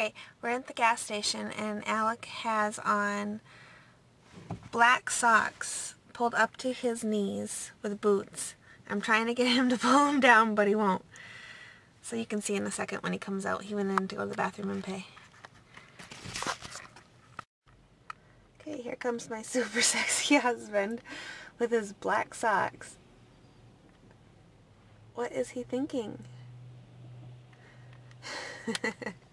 Okay, we're at the gas station and Alek has on black socks pulled up to his knees with boots. I'm trying to get him to pull them down, but he won't. So you can see in a second when he comes out. He went in to go to the bathroom and pay. Okay, here comes my super sexy husband with his black socks. What is he thinking?